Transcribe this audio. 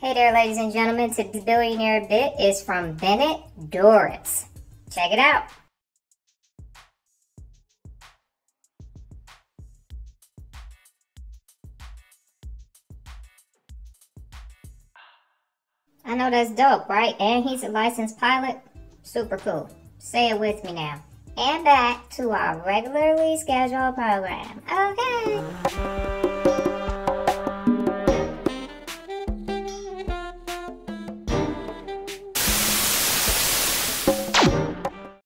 Hey there, ladies and gentlemen. Today's billionaire bit is from Bennett Dorrance. Check it out. I know that's dope, right? And he's a licensed pilot. Super cool. Say it with me now. And back to our regularly scheduled program. Okay.